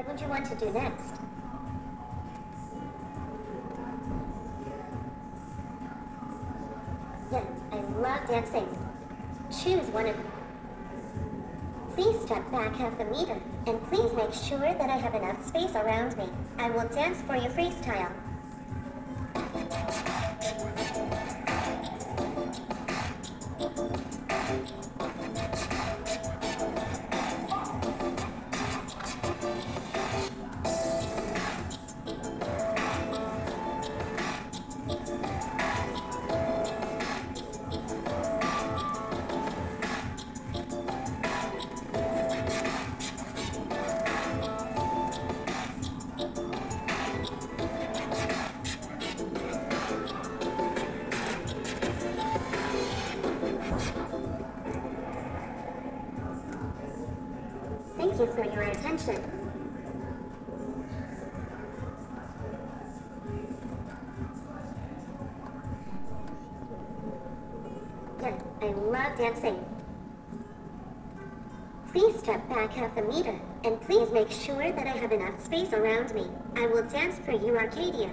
What would you want to do next? Yeah, I love dancing. Choose one of Please step back half a meter, and please make sure that I have enough space around me. I will dance for you freestyle. You for your attention. I love dancing. Please step back half a meter, and please make sure that I have enough space around me. I will dance for you, Arcadia.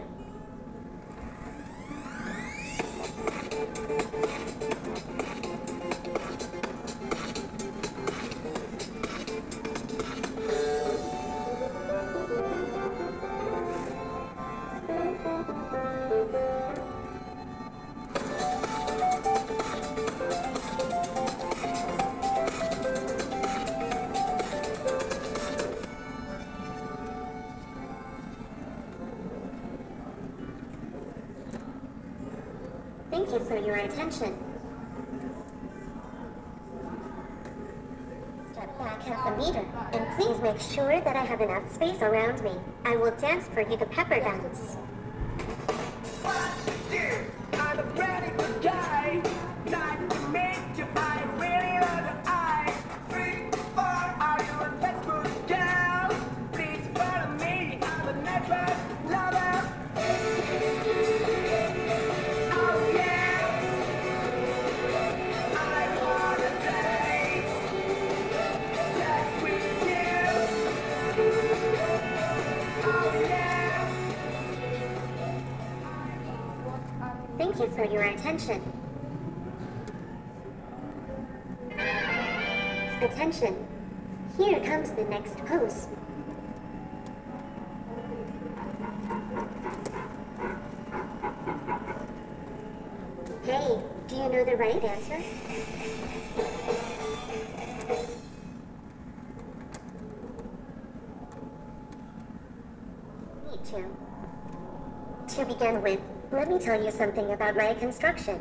Thank you for your attention. Step back half a meter, and please make sure that I have enough space around me. I will dance for you the pepper dance. Thank you for your attention. Attention. Here comes the next pose. Hey, do you know the right answer? Me too. To begin with, let me tell you something about my construction.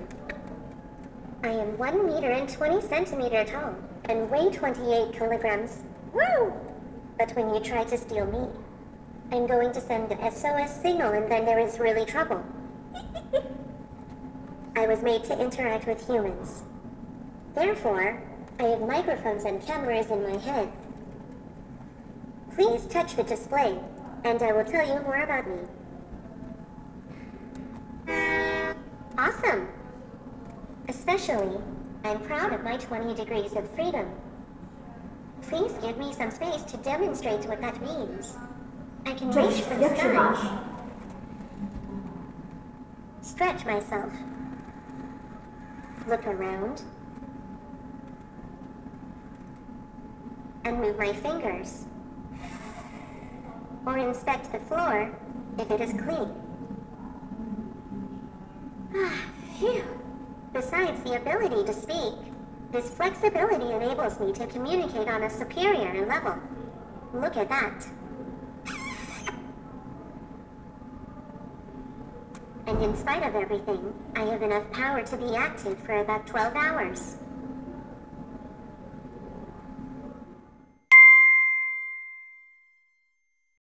I am 1 meter and 20 centimeter tall and weigh 28 kilograms. Woo! But when you try to steal me, I'm going to send the SOS signal and then there is really trouble. I was made to interact with humans. Therefore, I have microphones and cameras in my head. Please touch the display, and I will tell you more about me. Awesome! Especially, I'm proud of my 20 degrees of freedom. Please give me some space to demonstrate what that means. I can reach for the sky, stretch myself, look around, and move my fingers. Or inspect the floor if it is clean. Phew. Besides the ability to speak, this flexibility enables me to communicate on a superior level. Look at that. And in spite of everything, I have enough power to be active for about 12 hours.